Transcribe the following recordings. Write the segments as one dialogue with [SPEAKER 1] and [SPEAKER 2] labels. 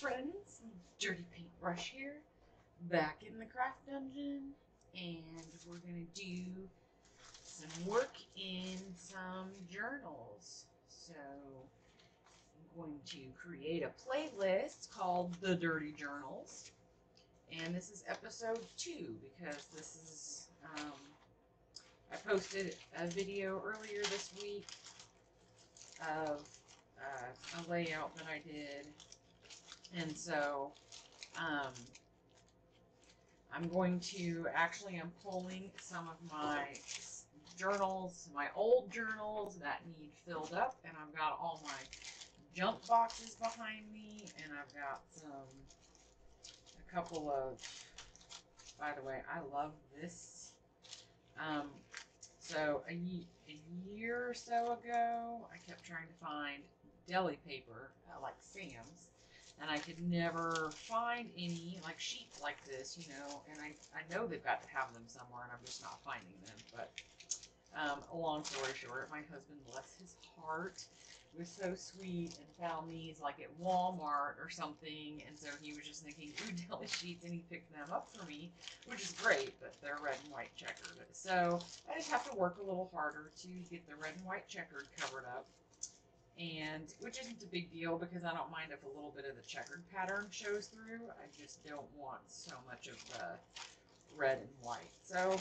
[SPEAKER 1] Friends. Dirty Paintbrush here, back in the craft dungeon, and we're gonna do some work in some journals. So I'm going to create a playlist called The Dirty Journals, and this is episode two because this is um, I posted a video earlier this week of uh, a layout that I did. And so um, I'm going to actually, I'm pulling some of my journals, my old journals that need filled up. And I've got all my junk boxes behind me. And I've got some, a couple of, by the way, I love this. Um, so a, a year or so ago, I kept trying to find deli paper, uh, like Sam's, and I could never find any like sheets like this, you know. And I I know they've got to have them somewhere, and I'm just not finding them. But um, long story short, my husband, bless his heart, was so sweet and found these like at Walmart or something, and so he was just thinking, ooh, deli sheets, and he picked them up for me, which is great, but they're red and white checkered. So I just have to work a little harder to get the red and white checkered covered up. And which isn't a big deal because I don't mind if a little bit of the checkered pattern shows through. I just don't want so much of the red and white. So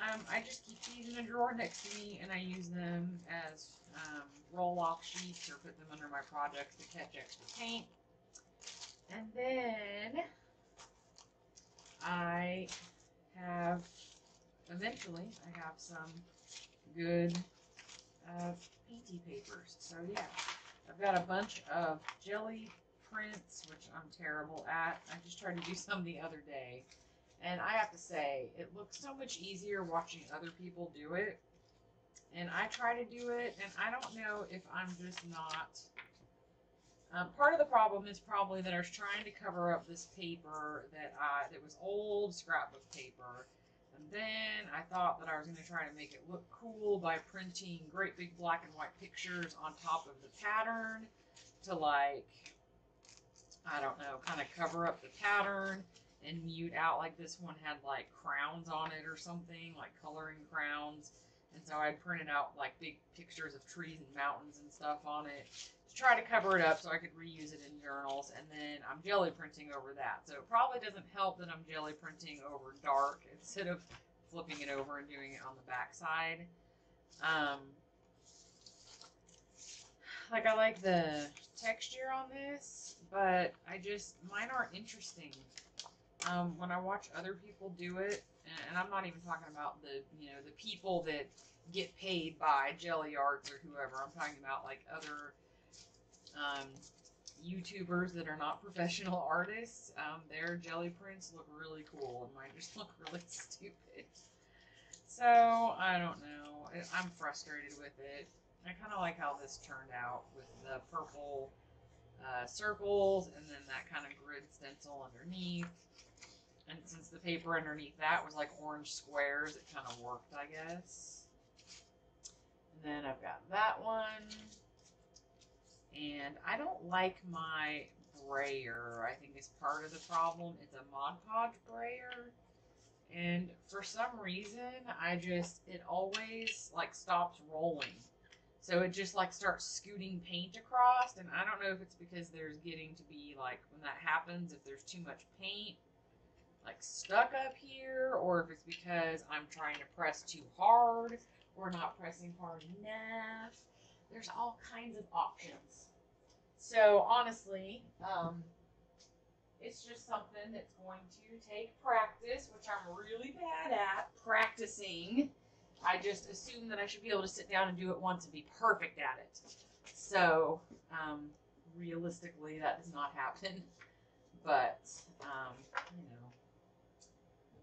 [SPEAKER 1] um, I just keep these in a drawer next to me and I use them as um, roll off sheets or put them under my projects to catch extra paint. And then I have eventually I have some good uh, painty papers. So yeah, I've got a bunch of jelly prints, which I'm terrible at. I just tried to do some the other day. And I have to say, it looks so much easier watching other people do it. And I try to do it, and I don't know if I'm just not. Um, part of the problem is probably that I was trying to cover up this paper that I that was old scrapbook paper, and then I thought that I was going to try to make it look cool by printing great big black and white pictures on top of the pattern to like I don't know, kind of cover up the pattern and mute out like this one had like crowns on it or something, like coloring crowns. And so I printed out like big pictures of trees and mountains and stuff on it to try to cover it up so I could reuse it in journals. And then I'm jelly printing over that. So it probably doesn't help that I'm jelly printing over dark instead of flipping it over and doing it on the back side. Um, like I like the texture on this, but I just mine aren't interesting. Um, when I watch other people do it, and, I'm not even talking about the you know the people that get paid by Gelli Arts or whoever. I'm talking about like other um, YouTubers that are not professional artists. Um, their jelly prints look really cool, and mine just look really stupid. So I don't know. I'm frustrated with it. I kind of like how this turned out with the purple uh, circles and then that kind of grid stencil underneath. And since the paper underneath that was like orange squares, it kind of worked, I guess. And then I've got that one. And I don't like my brayer. I think is part of the problem. It's a Mod Podge brayer. And for some reason, I just, it always like stops rolling. So it just like starts scooting paint across. And I don't know if it's because there's getting to be like, when that happens, if there's too much paint like stuck up here, or if it's because I'm trying to press too hard or not pressing hard enough. There's all kinds of options. So honestly, um, it's just something that's going to take practice, which I'm really bad at practicing. I just assume that I should be able to sit down and do it once and be perfect at it. So, um, realistically, that does not happen. But, um, you know,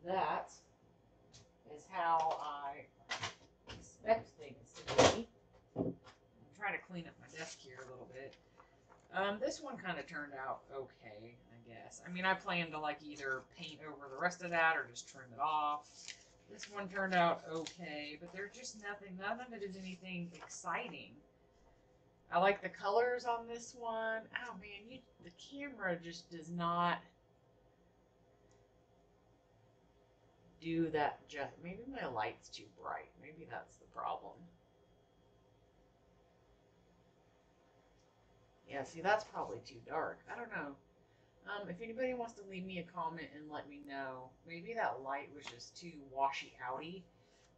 [SPEAKER 1] that is how I expect things to be. I'm trying to clean up my desk here a little bit. Um, this one kind of turned out okay, I guess. I mean, I plan to like either paint over the rest of that or just trim it off. This one turned out okay, but there's just nothing, none of it is anything exciting. I like the colors on this one. Oh man, you the camera just does not do that just maybe my light's too bright. Maybe that's the problem. Yeah, see that's probably too dark. I don't know. Um, if anybody wants to leave me a comment and let me know, maybe that light was just too washy outy.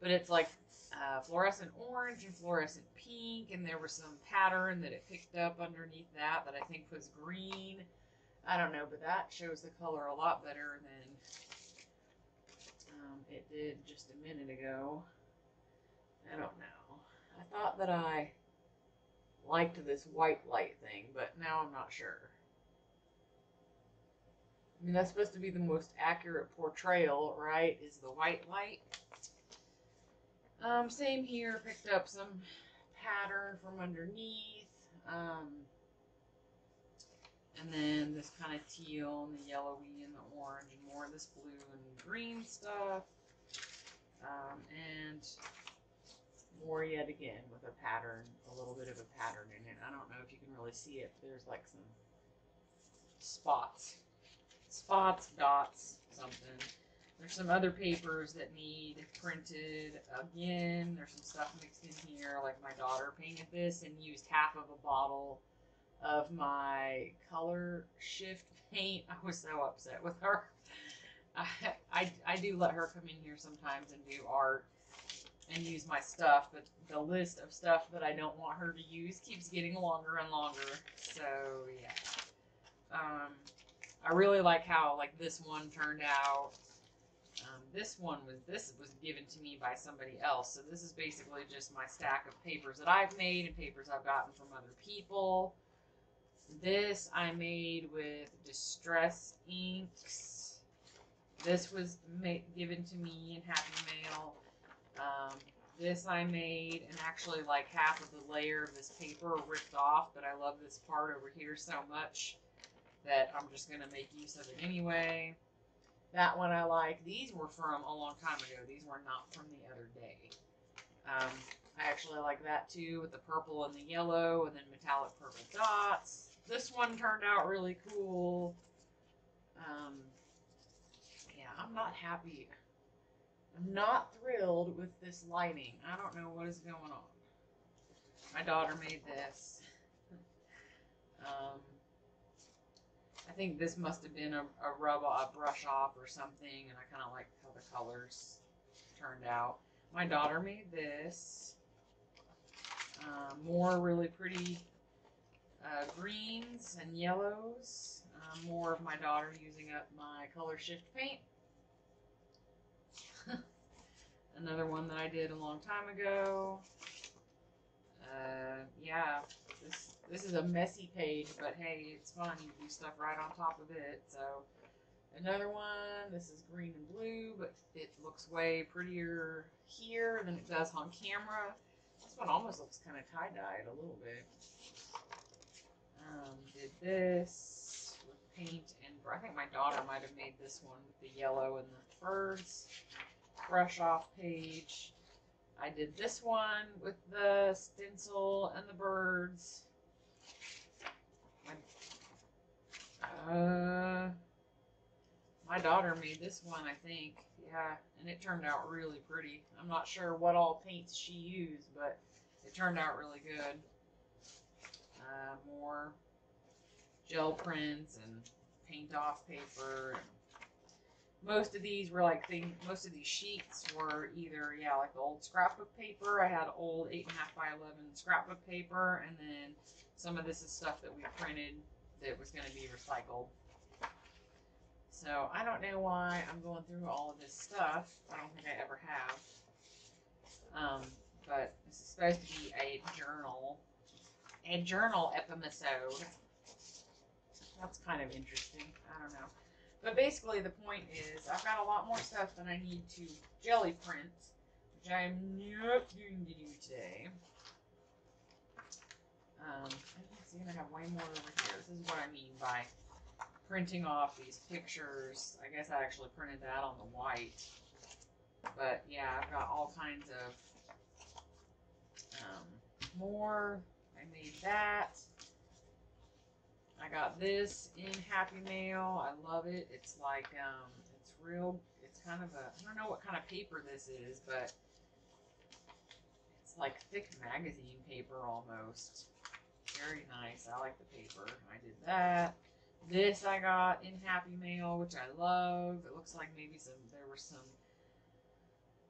[SPEAKER 1] But it's like uh, fluorescent orange and fluorescent pink, and there was some pattern that it picked up underneath that that I think was green. I don't know, but that shows the color a lot better than it did just a minute ago. I don't know. I thought that I liked this white light thing, but now I'm not sure. I mean, that's supposed to be the most accurate portrayal, right? Is the white light. Um, same here. Picked up some pattern from underneath. Um, and then this kind of teal and the yellowy and the orange and more of this blue and green stuff. Um, and more yet again with a pattern, a little bit of a pattern in it. I don't know if you can really see it. There's like some spots, spots, dots, something. There's some other papers that need printed again. There's some stuff mixed in here. Like my daughter painted this and used half of a bottle of my color shift paint. I was so upset with her. I, I, do let her come in here sometimes and do art and use my stuff, but the list of stuff that I don't want her to use keeps getting longer and longer. So yeah. Um, I really like how like this one turned out. Um, this one was this was given to me by somebody else, so this is basically just my stack of papers that I've made and papers I've gotten from other people. This I made with Distress Inks. This was made, given to me in Happy Mail. Um, this I made, and actually like half of the layer of this paper ripped off, but I love this part over here so much that I'm just going to make use of it anyway. That one I like. These were from a long time ago. These were not from the other day. Um, I actually like that too with the purple and the yellow and then metallic purple dots. This one turned out really cool. Um, I'm not happy. I'm not thrilled with this lighting. I don't know what is going on. My daughter made this. um, I think this must have been a, a rub a brush off or something, and I kind of like how the colors turned out. My daughter made this. Uh, more really pretty uh, greens and yellows. Uh, more of my daughter using up my color shift paint. Another one that I did a long time ago. Uh, yeah, this this is a messy page, but hey, it's fun. You do stuff right on top of it. So another one. This is green and blue, but it looks way prettier here than it does on camera. This one almost looks kind of tie dyed a little bit. Um, did this with paint and I think my daughter might have made this one with the yellow and the birds brush off page. I did this one with the stencil and the birds. My, uh, my daughter made this one, I think. Yeah, and it turned out really pretty. I'm not sure what all paints she used, but it turned out really good. Uh, more gel prints and paint off paper. And most of these were like thing. Most of these sheets were either yeah like the old scrapbook paper. I had old eight and a half by eleven scrapbook paper, and then some of this is stuff that we printed that was going to be recycled. So I don't know why I'm going through all of this stuff. I don't think I ever have. Um, but this is supposed to be a journal, a journal episode. That's kind of interesting. I don't know. But basically, the point is, I've got a lot more stuff than I need to jelly print, which I am not going to do today. Um, I can I have way more over here. This is what I mean by printing off these pictures. I guess I actually printed that on the white. But yeah, I've got all kinds of um, more. I I made that. I got this in Happy Mail. I love it. It's like um, it's real. It's kind of a I don't know what kind of paper this is, but it's like thick magazine paper almost. Very nice. I like the paper. I did that. This I got in Happy Mail, which I love. It looks like maybe some there were some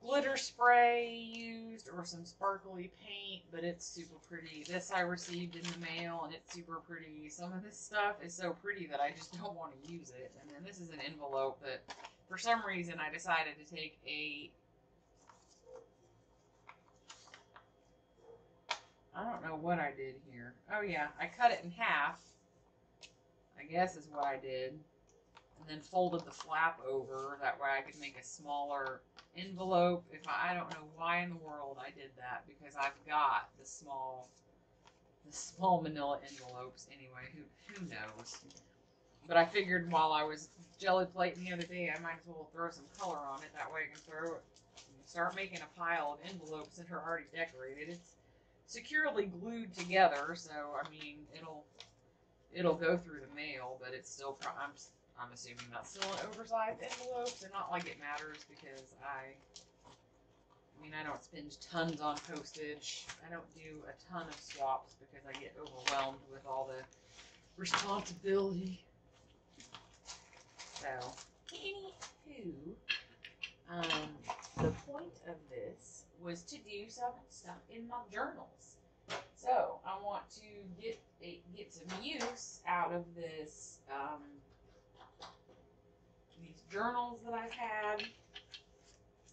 [SPEAKER 1] glitter spray used or some sparkly paint, but it's super pretty. This I received in the mail and it's super pretty. Some of this stuff is so pretty that I just don't want to use it. And then this is an envelope that for some reason I decided to take a I don't know what I did here. Oh yeah, I cut it in half. I guess is what I did. And then folded the flap over. That way I could make a smaller envelope. If I, I don't know why in the world I did that because I've got the small the small manila envelopes anyway. Who who knows? But I figured while I was jelly plating the other day, I might as well throw some color on it. That way I can throw start making a pile of envelopes that are already decorated. It's securely glued together, so I mean it'll it'll go through the mail, but it's still. I'm I'm assuming that's still an oversized envelope. They're not like it matters because I. I mean, I don't spend tons on postage. I don't do a ton of swaps because I get overwhelmed with all the responsibility. So, anywho, um, the point of this was to do some stuff in my journals. So I want to get get some use out of this um, journals that I've had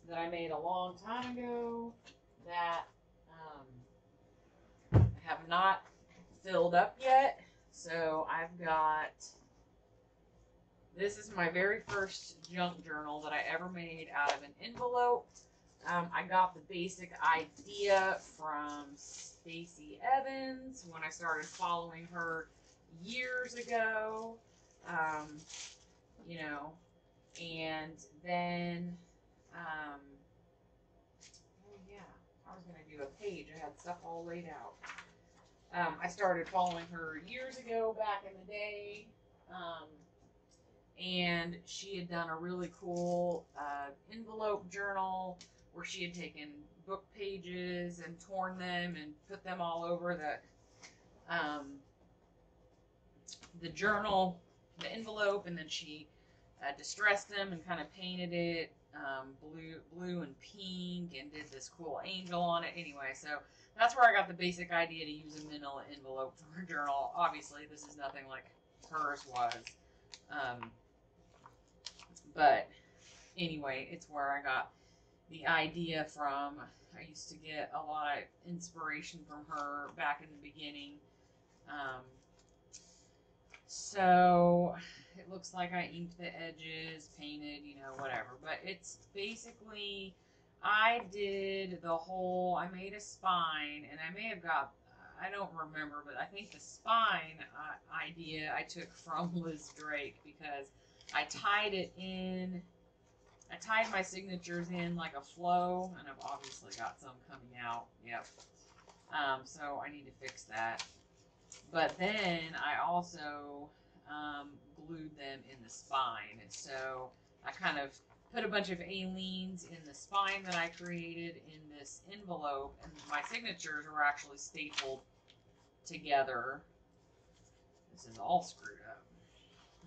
[SPEAKER 1] that I made a long time ago that um, I have not filled up yet. So I've got this is my very first junk journal that I ever made out of an envelope. Um, I got the basic idea from Stacey Evans when I started following her years ago. Um, you know, and then, um, oh yeah, I was gonna do a page. I had stuff all laid out. Um, I started following her years ago, back in the day. Um, and she had done a really cool uh, envelope journal where she had taken book pages and torn them and put them all over the um, the journal, the envelope, and then she uh, distressed them and kind of painted it um, blue, blue and pink, and did this cool angel on it. Anyway, so that's where I got the basic idea to use a manila envelope for a journal. Obviously, this is nothing like hers was. Um, but anyway, it's where I got the idea from. I used to get a lot of inspiration from her back in the beginning. Um, so it looks like I inked the edges, painted, you know, whatever. But it's basically, I did the whole, I made a spine, and I may have got, I don't remember, but I think the spine uh, idea I took from Liz Drake because I tied it in. I tied my signatures in like a flow, and I've obviously got some coming out. Yep. Um, so I need to fix that. But then I also um, glued them in the spine. And So I kind of put a bunch of Aleene's in the spine that I created in this envelope, and my signatures were actually stapled together. This is all screwed up.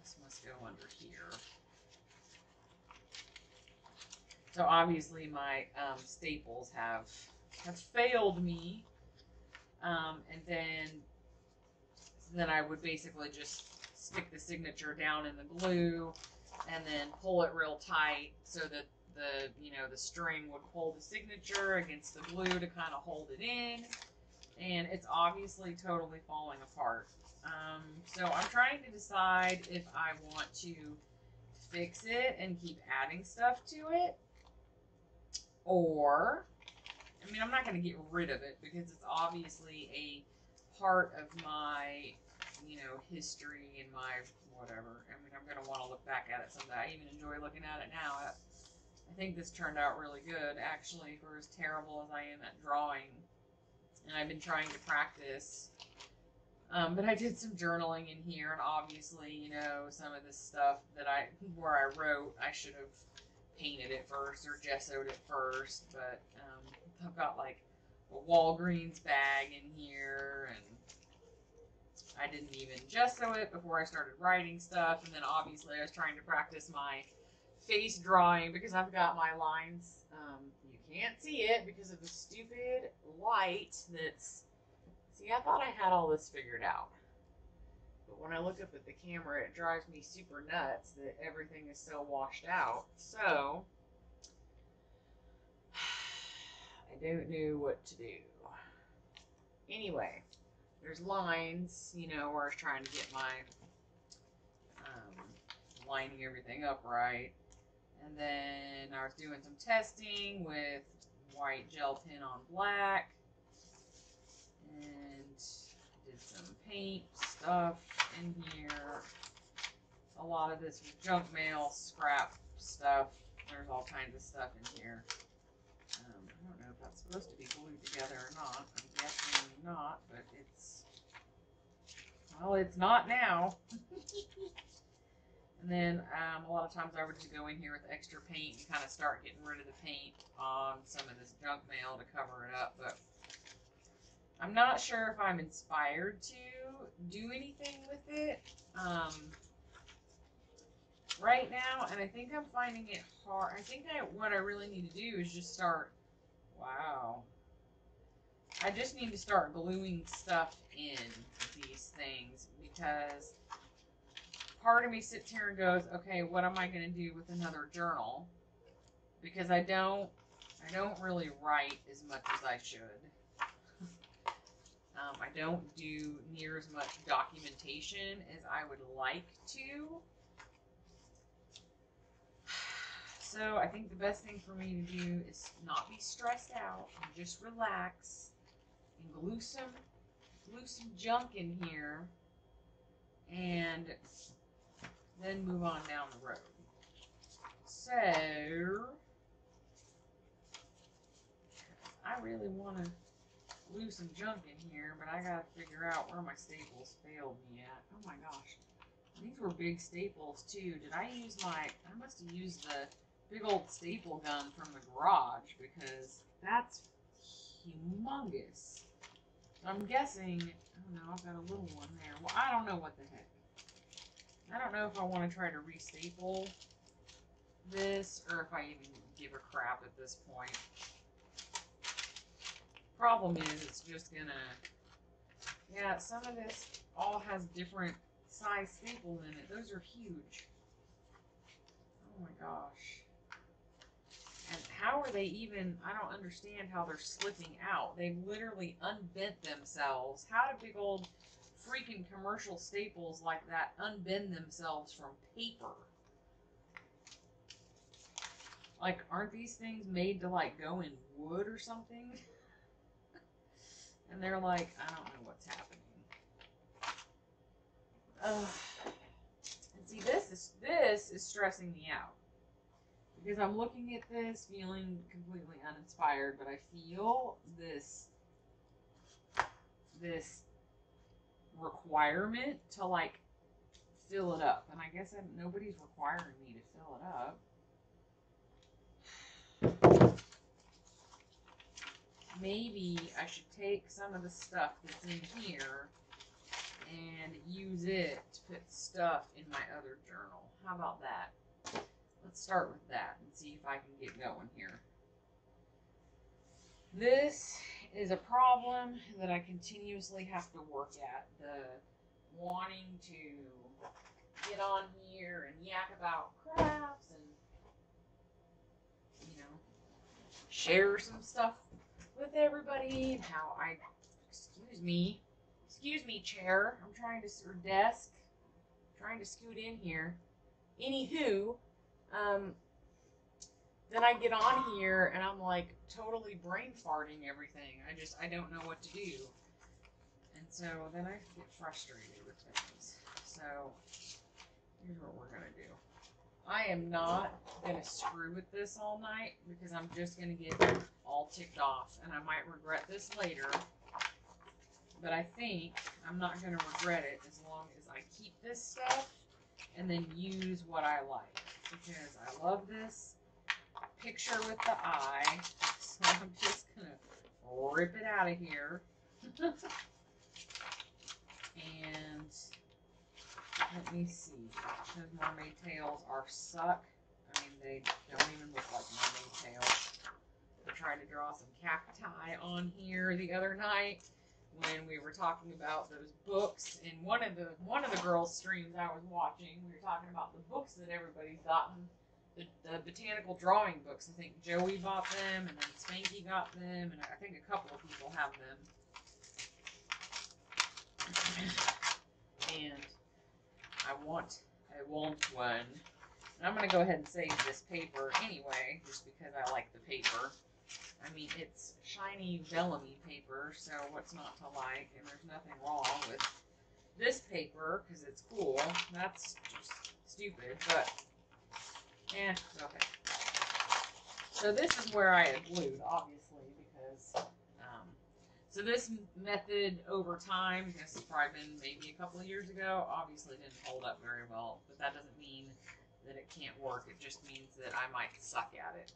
[SPEAKER 1] This must go under here. So obviously my um, staples have have failed me. Um, and then then I would basically just stick the signature down in the glue and then pull it real tight so that the you know the string would pull the signature against the glue to kind of hold it in. And it's obviously totally falling apart. Um, so I'm trying to decide if I want to fix it and keep adding stuff to it or I mean I'm not going to get rid of it because it's obviously a part of my you know, history and my whatever. I mean, I'm gonna want to look back at it someday. I even enjoy looking at it now. I, I think this turned out really good, actually, for as terrible as I am at drawing. and I've been trying to practice. Um, but I did some journaling in here, and obviously, you know, some of this stuff that I where I wrote, I should have painted it first or gessoed it first. But um, I've got like a Walgreens bag in here, and I didn't even gesso it before I started writing stuff. And then obviously, I was trying to practice my face drawing because I've got my lines. Um, you can't see it because of the stupid light that's. See, I thought I had all this figured out. But when I look up at the camera, it drives me super nuts that everything is so washed out. So, I don't know what to do. Anyway, there's lines, you know, where I was trying to get my um, lining everything up right. And then I was doing some testing with white gel pen on black. And did some paint stuff in here. A lot of this was junk mail, scrap stuff. There's all kinds of stuff in here. Um, I don't know if that's supposed to be glued together or not. I'm guessing not, but it's. Well, it's not now. And then um, a lot of times I would just go in here with extra paint and kind of start getting rid of the paint on some of this junk mail to cover it up. But I'm not sure if I'm inspired to do anything with it um, right now. And I think I'm finding it hard. I think I, what I really need to do is just start. Wow. I just need to start gluing stuff in these things because part of me sits here and goes, okay, what am I going to do with another journal? Because I don't, I don't really write as much as I should. um, I don't do near as much documentation as I would like to. So I think the best thing for me to do is not be stressed out and just relax and glue some, glue some junk in here and then move on down the road. So, I really want to glue some junk in here, but I gotta figure out where my staples failed me at. Oh my gosh. These were big staples too. Did I use my, I must have used the big old staple gun from the garage because that's humongous. I'm guessing, oh no, I've got a little one there. Well, I don't know what the heck. I don't know if I want to try to restaple this or if I even give a crap at this point. Problem is, it's just gonna, yeah, some of this all has different size staples in it. Those are huge. Oh my gosh. How are they even, I don't understand how they're slipping out. They've literally unbent themselves. How do big old freaking commercial staples like that unbend themselves from paper? Like, aren't these things made to like go in wood or something? and they're like, I don't know what's happening. Ugh. And see, this is this is stressing me out because I'm looking at this feeling completely uninspired, but I feel this this requirement to like fill it up, and I guess I'm, nobody's requiring me to fill it up. Maybe I should take some of the stuff that's in here and use it to put stuff in my other journal. How about that? Let's start with that and see if I can get going here. This is a problem that I continuously have to work at. The wanting to get on here and yak about crafts and, you know, share some stuff with everybody and how I, excuse me, excuse me, chair. I'm trying to, or desk, trying to scoot in here. Anywho, um, then I get on here and I'm like totally brain farting everything. I just I don't know what to do. And so then I get frustrated with things. So here's what we're gonna do. I am not gonna screw with this all night because I'm just gonna get all ticked off and I might regret this later. but I think I'm not gonna regret it as long as I keep this stuff and then use what I like because I love this picture with the eye. So I'm just gonna rip it out of here. and let me see. Those mermaid tails are suck. I mean, they don't even look like mermaid tails. I tried to draw some cacti on here the other night when we were talking about those books in one of the one of the girls' streams I was watching. We were talking about the books that everybody's gotten, the, the botanical drawing books. I think Joey bought them, and then Spanky got them, and I think a couple of people have them. and I want I want one. And I'm gonna go ahead and save this paper anyway, just because I like the paper. I mean, it's shiny vellum-y paper, so what's not to like? And there's nothing wrong with this paper because it's cool. That's just stupid, but yeah, okay. So this is where I had glued, obviously, because um, so this method over time, this has probably been maybe a couple of years ago, obviously didn't hold up very well, but that doesn't mean that it can't work. It just means that I might suck at it.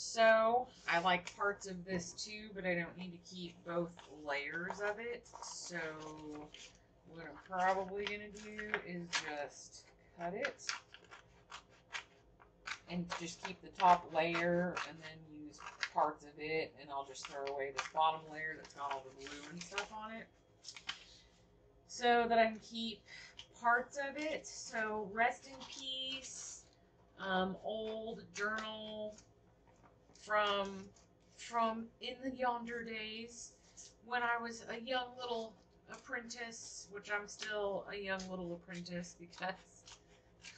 [SPEAKER 1] So I like parts of this too, but I don't need to keep both layers of it. So what I'm probably gonna do is just cut it and just keep the top layer and then use parts of it and I'll just throw away this bottom layer that's got all the glue and stuff on it so that I can keep parts of it. So rest in peace, um, old journal from from in the yonder days when I was a young little apprentice, which I'm still a young little apprentice because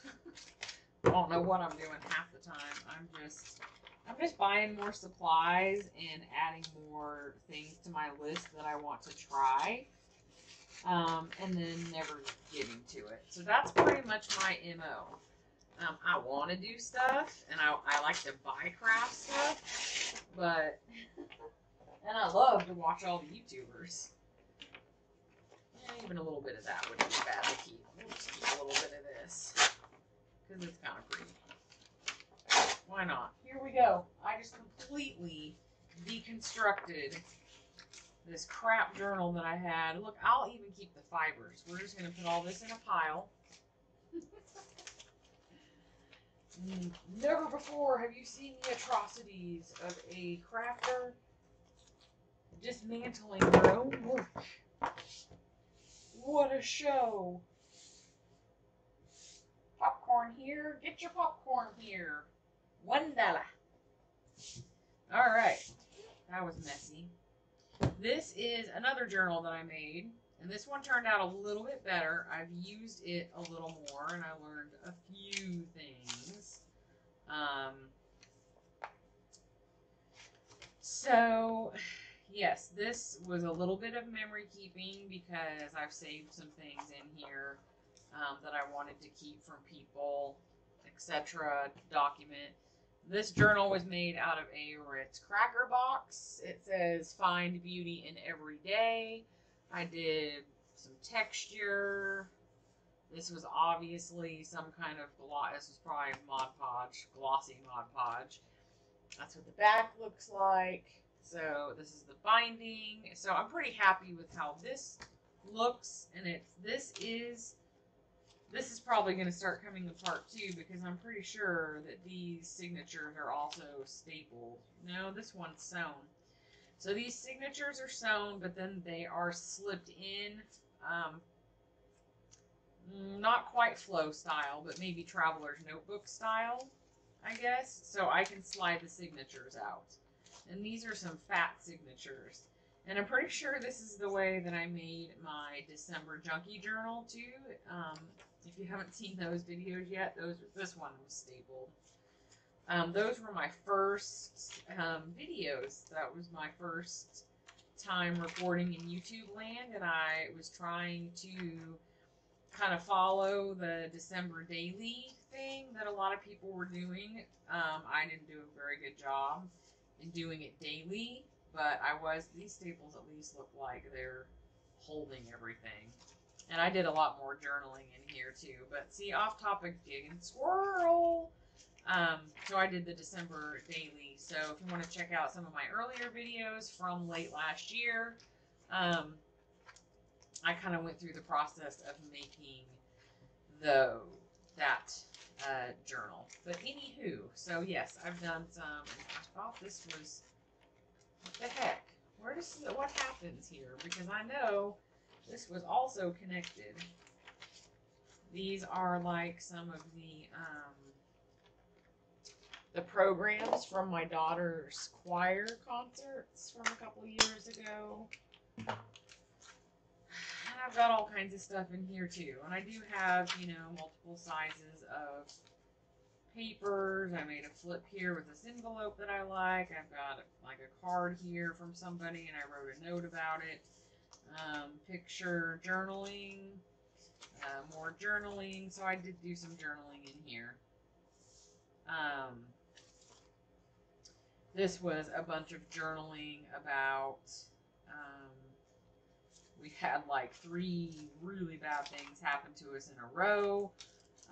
[SPEAKER 1] I don't know what I'm doing half the time. I'm just I'm just buying more supplies and adding more things to my list that I want to try. Um, and then never getting to it. So that's pretty much my MO. Um, I want to do stuff, and I, I like to buy craft stuff, but and I love to watch all the YouTubers. even a little bit of that wouldn't be bad to keep. We'll just keep a little bit of this because it's kind of pretty. Why not? Here we go. I just completely deconstructed this crap journal that I had. Look, I'll even keep the fibers. We're just going to put all this in a pile. Never before have you seen the atrocities of a crafter dismantling their own work. What a show. Popcorn here. Get your popcorn here. One dollar. All right. That was messy. This is another journal that I made. And this one turned out a little bit better. I've used it a little more and I learned a few things. Um, so, yes, this was a little bit of memory keeping because I've saved some things in here um, that I wanted to keep from people, etc. Document. This journal was made out of a Ritz cracker box. It says find beauty in every day. I did some texture. This was obviously some kind of gloss. This was probably Mod Podge, glossy Mod Podge. That's what the back looks like. So this is the binding. So I'm pretty happy with how this looks. And it's this is this is probably going to start coming apart too because I'm pretty sure that these signatures are also stapled. No, this one's sewn. So these signatures are sewn, but then they are slipped in. Um, not quite flow style, but maybe traveler's notebook style, I guess. So I can slide the signatures out. And these are some fat signatures. And I'm pretty sure this is the way that I made my December Junkie Journal too. Um, if you haven't seen those videos yet, those this one was stapled. Um, those were my first um, videos. That was my first time recording in YouTube land, and I was trying to kind of follow the December daily thing that a lot of people were doing. Um, I didn't do a very good job in doing it daily but I was these staples at least look like they're holding everything. And I did a lot more journaling in here too. But see, off topic again, squirrel. Um, so I did the December daily. So if you want to check out some of my earlier videos from late last year, um, I kind of went through the process of making the that uh, journal. But anywho, so yes, I've done some. I thought this was what the heck. Where does what happens here? Because I know this was also connected. These are like some of the um, the programs from my daughter's choir concerts from a couple years ago. I've got all kinds of stuff in here too. And I do have, you know, multiple sizes of papers. I made a flip here with this envelope that I like. I've got like a card here from somebody and I wrote a note about it. Um, picture journaling, uh, more journaling. So I did do some journaling in here. Um, this was a bunch of journaling about. Um, we had like three really bad things happen to us in a row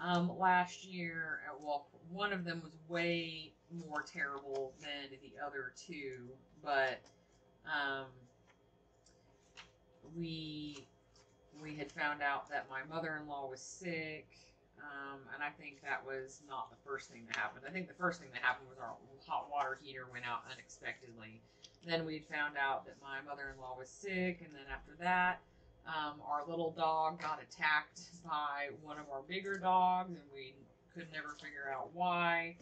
[SPEAKER 1] um, last year. Uh, well, one of them was way more terrible than the other two, but um, we we had found out that my mother-in-law was sick, um, and I think that was not the first thing that happened. I think the first thing that happened was our hot water heater went out unexpectedly. Then we found out that my mother-in-law was sick, and then after that, um, our little dog got attacked by one of our bigger dogs, and we could never figure out why.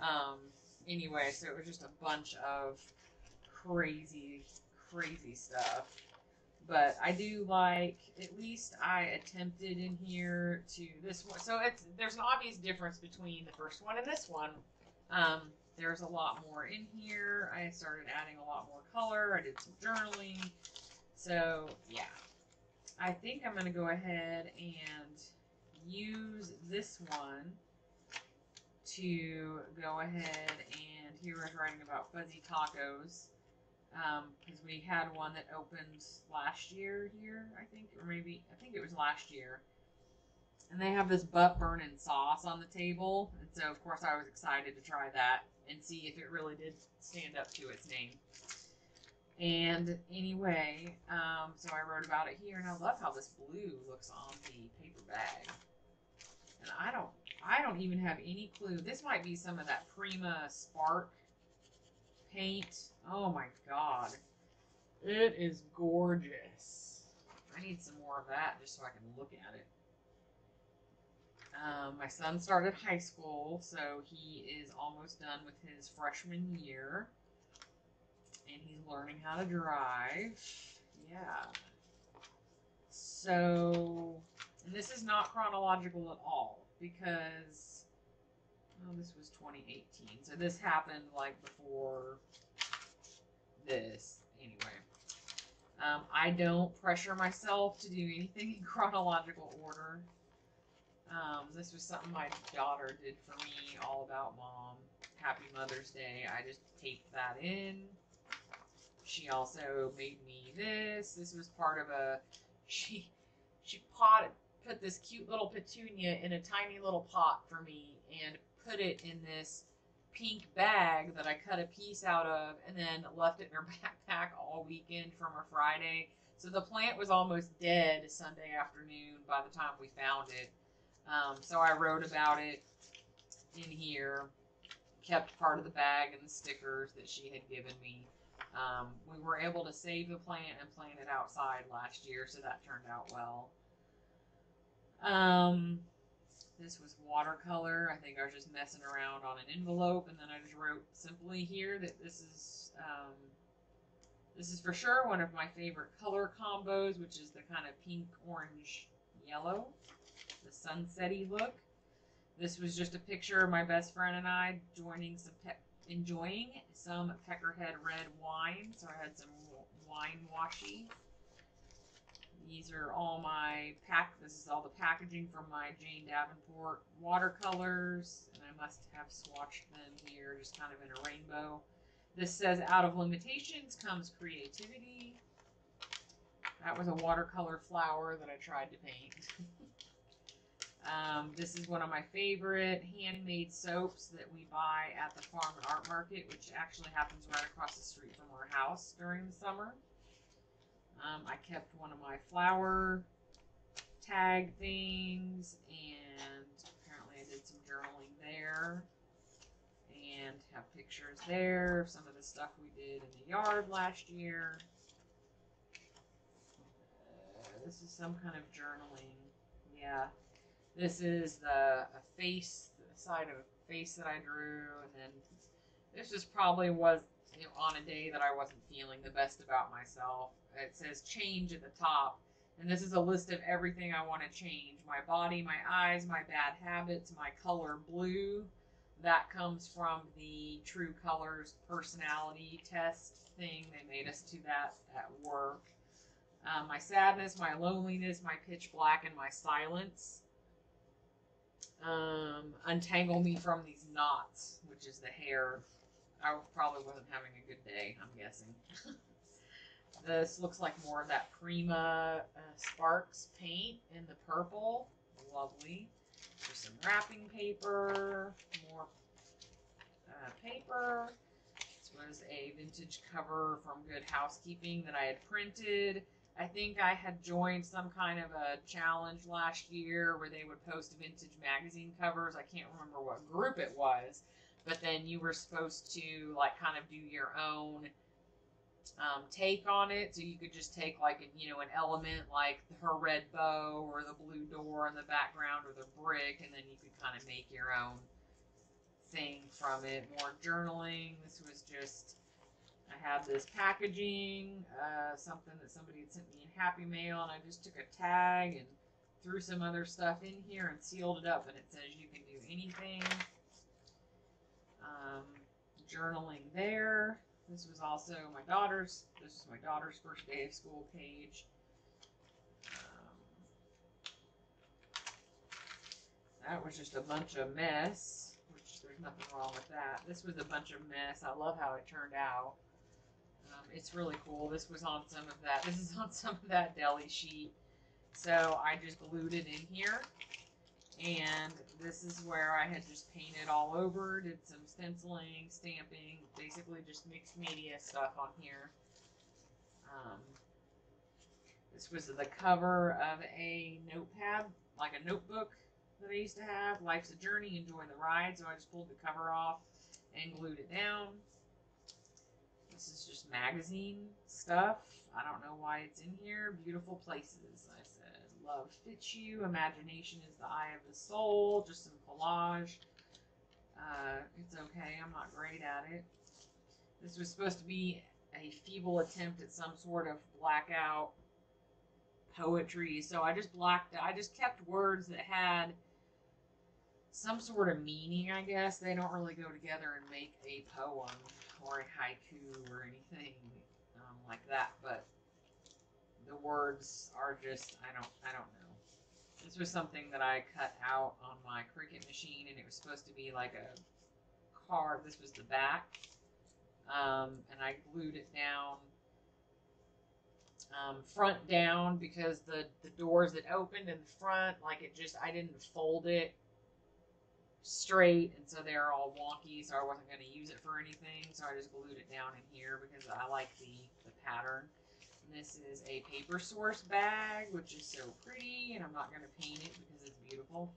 [SPEAKER 1] Um, anyway, so it was just a bunch of crazy, crazy stuff. But I do like, at least I attempted in here to this one. So it's there's an obvious difference between the first one and this one. Um, there's a lot more in here. I started adding a lot more color. I did some journaling. So yeah, I think I'm going to go ahead and use this one to go ahead and here is writing about fuzzy tacos because um, we had one that opened last year here, I think, or maybe I think it was last year. And they have this butt burning sauce on the table, and so of course I was excited to try that and see if it really did stand up to its name. And anyway, um, so I wrote about it here, and I love how this blue looks on the paper bag. And I don't, I don't even have any clue. This might be some of that Prima Spark paint. Oh my god, it is gorgeous. I need some more of that just so I can look at it. Um, my son started high school, so he is almost done with his freshman year and he's learning how to drive. Yeah. So, this is not chronological at all because, oh, this was 2018. So this happened like before this. Anyway. Um, I don't pressure myself to do anything in chronological order. Um, this was something my daughter did for me, all about mom. Happy Mother's Day. I just taped that in. She also made me this. This was part of a she she potted put this cute little petunia in a tiny little pot for me and put it in this pink bag that I cut a piece out of and then left it in her backpack all weekend from her Friday. So the plant was almost dead Sunday afternoon by the time we found it. Um, so I wrote about it in here, kept part of the bag and the stickers that she had given me. Um, we were able to save the plant and plant it outside last year, so that turned out well. Um, this was watercolor. I think I was just messing around on an envelope, and then I just wrote simply here that this is um, this is for sure one of my favorite color combos, which is the kind of pink, orange, yellow, the sunsetty look. This was just a picture of my best friend and I joining some enjoying some Peckerhead red wine. So I had some wine washi. These are all my pack. This is all the packaging from my Jane Davenport watercolors, and I must have swatched them here, just kind of in a rainbow. This says out of limitations comes creativity. That was a watercolor flower that I tried to paint. um, this is one of my favorite handmade soaps that we buy at the farm and art market, which actually happens right across the street from our house during the summer. Um, I kept one of my flower tag things, and apparently I did some journaling there. And have pictures there of some of the stuff we did in the yard last year. Uh, this is some kind of journaling. Yeah. This is the a face, the side of a face that I drew, and then this just probably was you know, on a day that I wasn't feeling the best about myself. It says change at the top, and this is a list of everything I want to change my body, my eyes, my bad habits, my color blue. That comes from the True Colors personality test thing. They made us do that at work. Um, my sadness, my loneliness, my pitch black, and my silence. Um, untangle me from these knots, which is the hair. I probably wasn't having a good day, I'm guessing. this looks like more of that Prima uh, Sparks paint in the purple. Lovely. There's some wrapping paper, more uh, paper. This was a vintage cover from Good Housekeeping that I had printed. I think I had joined some kind of a challenge last year where they would post vintage magazine covers. I can't remember what group it was, but then you were supposed to like kind of do your own um, take on it. So you could just take like you know an element like her red bow or the blue door in the background or the brick, and then you could kind of make your own thing from it. More journaling. This was just I have this packaging, uh, something that somebody had sent me in Happy Mail, and I just took a tag and threw some other stuff in here and sealed it up, and it says you can do anything. Um, journaling there. This was also my daughter's. This is my daughter's first day of school page. Um, that was just a bunch of mess, which there's nothing wrong with that. This was a bunch of mess. I love how it turned out. Um, it's really cool. This was on some of that. This is on some of that deli sheet. So I just glued it in here. And this is where I had just painted all over, did some stenciling, stamping, basically just mixed media stuff on here. Um, this was the cover of a notepad, like a notebook that I used to have. Life's a journey, enjoy the ride. So I just pulled the cover off and glued it down. This is just magazine stuff. I don't know why it's in here. Beautiful places. I said, love fits you. Imagination is the eye of the soul. Just some collage. Uh, it's okay. I'm not great at it. This was supposed to be a feeble attempt at some sort of blackout poetry. So I just blacked. I just kept words that had some sort of meaning. I guess they don't really go together and make a poem or a haiku or anything um, like that. But the words are just I don't I don't know. This was something that I cut out on my Cricut machine, and it was supposed to be like a card. This was the back, um, and I glued it down um, front down because the the doors that opened in the front, like it just I didn't fold it straight, and so they're all wonky. So I wasn't going to use it for anything. So I just glued it down in here because I like the the pattern. And this is a paper source bag, which is so pretty, and I'm not going to paint it because it's beautiful.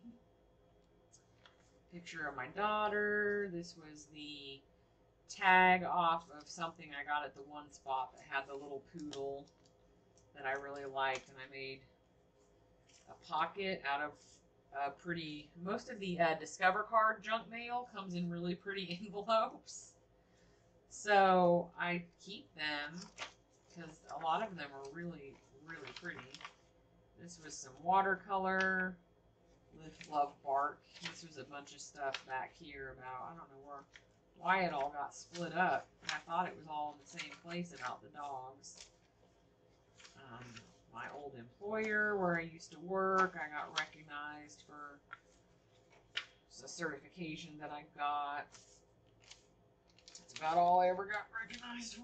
[SPEAKER 1] Picture of my daughter. This was the tag off of something I got at the one spot that had the little poodle that I really liked, and I made a pocket out of uh, pretty. Most of the uh, Discover card junk mail comes in really pretty envelopes, so I keep them because a lot of them are really, really pretty. This was some watercolor. Lift Love Bark. This was a bunch of stuff back here about I don't know where why it all got split up. I thought it was all in the same place about the dogs um, my old employer where I used to work. I got recognized for a certification that I got. That's about all I ever got recognized for.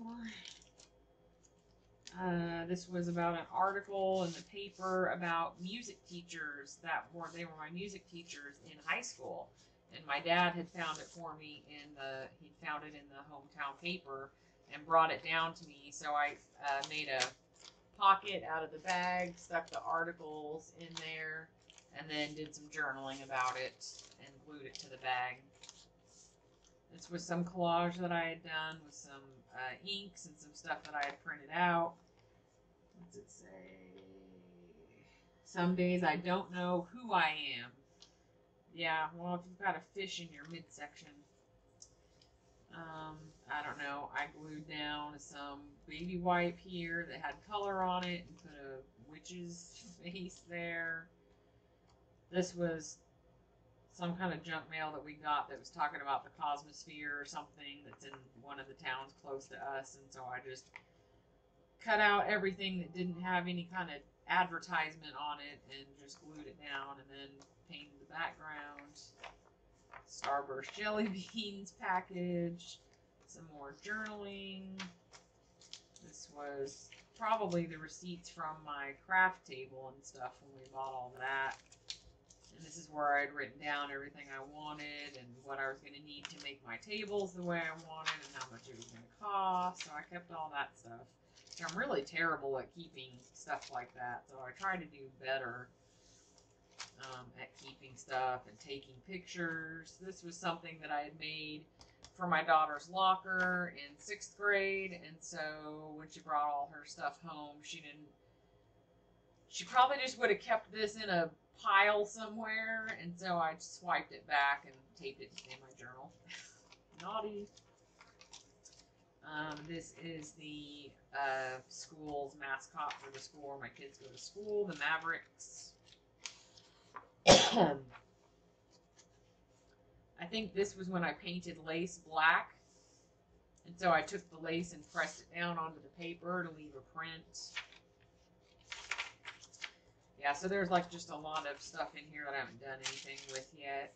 [SPEAKER 1] Uh, this was about an article in the paper about music teachers that were they were my music teachers in high school, and my dad had found it for me in the he found it in the hometown paper and brought it down to me. So I uh, made a pocket out of the bag, stuck the articles in there, and then did some journaling about it and glued it to the bag. This was some collage that I had done with some uh, inks and some stuff that I had printed out. What's it say? Some days I don't know who I am. Yeah, well, if you've got a fish in your midsection, um, I don't know. I glued down some baby wipe here that had color on it and put a witch's face there. This was some kind of junk mail that we got that was talking about the cosmosphere or something that's in one of the towns close to us, and so I just cut out everything that didn't have any kind of advertisement on it and just glued it down and then painted the background. Starburst jelly beans package, some more journaling. This was probably the receipts from my craft table and stuff when we bought all that. And this is where I'd written down everything I wanted and what I was going to need to make my tables the way I wanted and how much it was going to cost. So I kept all that stuff. I'm really terrible at keeping stuff like that. So I try to do better um, at keeping stuff and taking pictures. This was something that I had made for my daughter's locker in sixth grade, and so when she brought all her stuff home, she didn't. She probably just would have kept this in a pile somewhere, and so I swiped it back and taped it in my journal. Naughty. Um, this is the uh, school's mascot for the school where my kids go to school, the Mavericks. I think this was when I painted lace black. And so I took the lace and pressed it down onto the paper to leave a print. Yeah, so there's like just a lot of stuff in here that I haven't done anything with yet.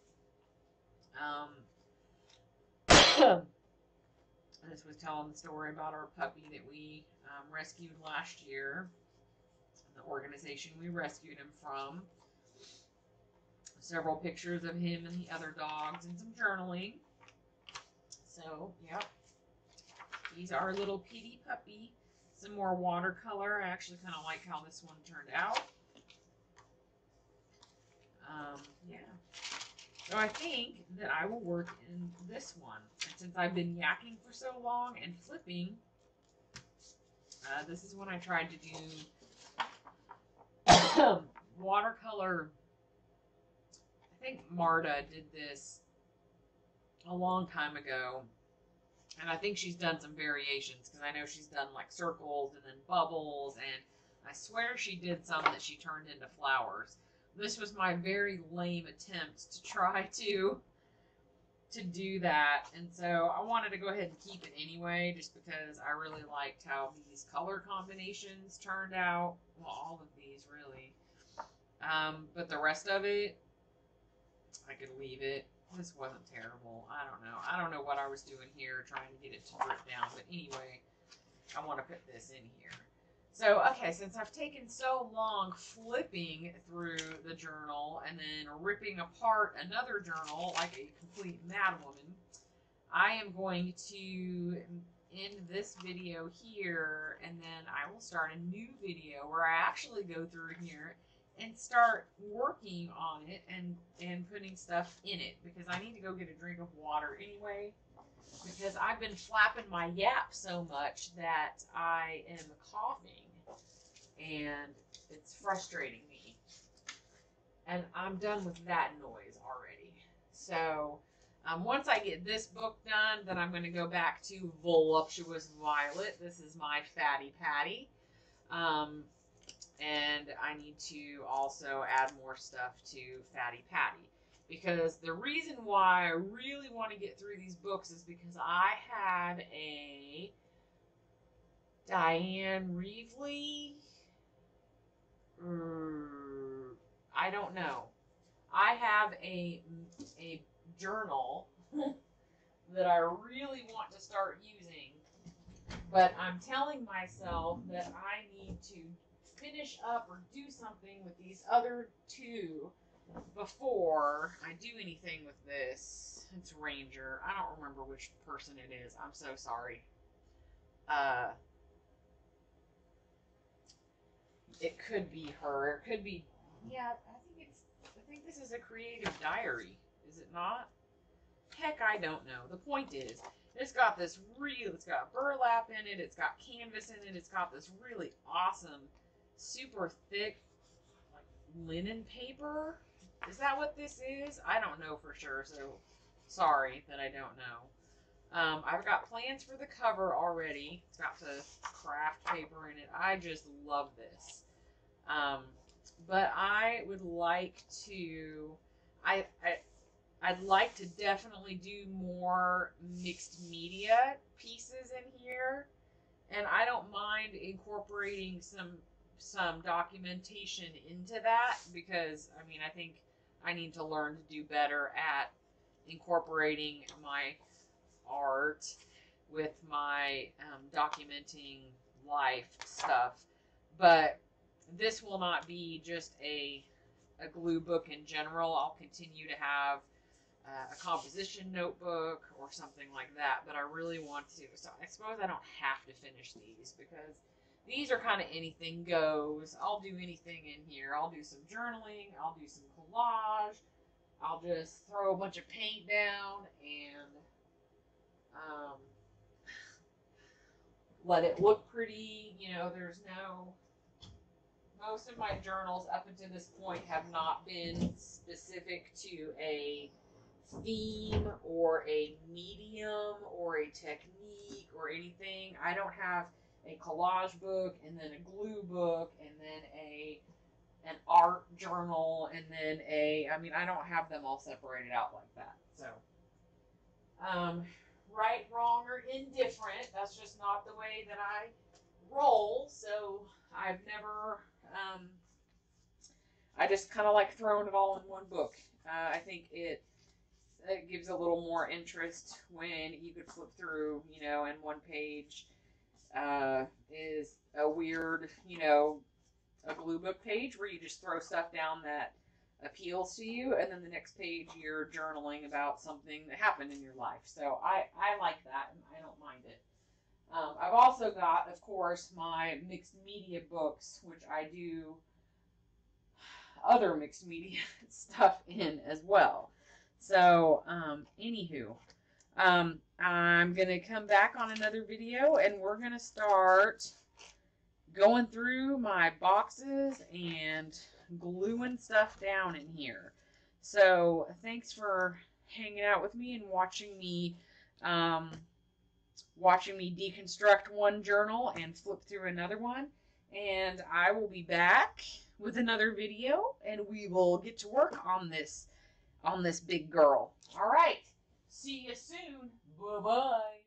[SPEAKER 1] Um, this was telling the story about our puppy that we um, rescued last year. The organization we rescued him from several pictures of him and the other dogs and some journaling. So, yep. He's our little kitty puppy. Some more watercolor. I actually kind of like how this one turned out. Um, yeah. So I think that I will work in this one. And since I've been yakking for so long and flipping, uh, this is when I tried to do watercolor think Marta did this a long time ago. And I think she's done some variations because I know she's done like circles and then bubbles. And I swear she did some that she turned into flowers. This was my very lame attempt to try to to do that. And so I wanted to go ahead and keep it anyway just because I really liked how these color combinations turned out. Well, all of these really. Um, but the rest of it, I could leave it. This wasn't terrible. I don't know. I don't know what I was doing here trying to get it to drip down. But anyway, I want to put this in here. So, okay, since I've taken so long flipping through the journal and then ripping apart another journal like a complete madwoman, I am going to end this video here and then I will start a new video where I actually go through here and start working on it and and putting stuff in it because I need to go get a drink of water anyway because I've been flapping my yap so much that I am coughing and it's frustrating me. And I'm done with that noise already. So um, once I get this book done, then I'm going to go back to Voluptuous Violet. This is my Fatty Patty. Um, and I need to also add more stuff to Fatty Patty. Because the reason why I really want to get through these books is because I had a Dina Wakley. Uh, I don't know. I have a a journal that I really want to start using. But I'm telling myself that I need to finish up or do something with these other two before I do anything with this. It's Ranger. I don't remember which person it is. I'm so sorry. Uh, it could be her. It could be. Yeah, I think it's. I think this is a creative diary. Is it not? Heck, I don't know. The point is, it's got this real. It's got burlap in it. It's got canvas in it. It's got this really awesome, super thick, like linen paper. Is that what this is? I don't know for sure. So sorry that I don't know. Um, I've got plans for the cover already. It's got the craft paper in it. I just love this. Um, but I would like to, I, I, I'd like to definitely do more mixed media pieces in here, and I don't mind incorporating some some documentation into that because I mean I think I need to learn to do better at incorporating my art with my um, documenting life stuff, but this will not be just a a glue book in general. I'll continue to have uh, a composition notebook or something like that, but I really want to. So I suppose I don't have to finish these because these are kind of anything goes. I'll do anything in here. I'll do some journaling. I'll do some collage. I'll just throw a bunch of paint down and um, let it look pretty. You know, there's no most of my journals up until this point have not been specific to a theme or a medium or a technique or anything. I don't have a collage book and then a glue book and then a an art journal and then a I mean I don't have them all separated out like that. So um right, wrong, or indifferent. That's just not the way that I roll. So I've never um, I just kind of like throwing it all in one book. Uh, I think it it gives a little more interest when you could flip through, you know, in one page uh, is a weird, you know, a glue book page where you just throw stuff down that appeals to you, and then the next page you're journaling about something that happened in your life. So I I like that, and I don't mind it. Um, I've also got, of course, my mixed media books, which I do other mixed media stuff in as well. So, um, anywho, um, I'm going to come back on another video and we're going to start going through my boxes and gluing stuff down in here. So, thanks for hanging out with me and watching me um, watching me deconstruct one journal and flip through another one. And I will be back with another video and we will get to work on this on this big girl. All right. See you soon. Bye-bye.